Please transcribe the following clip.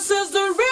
this is the real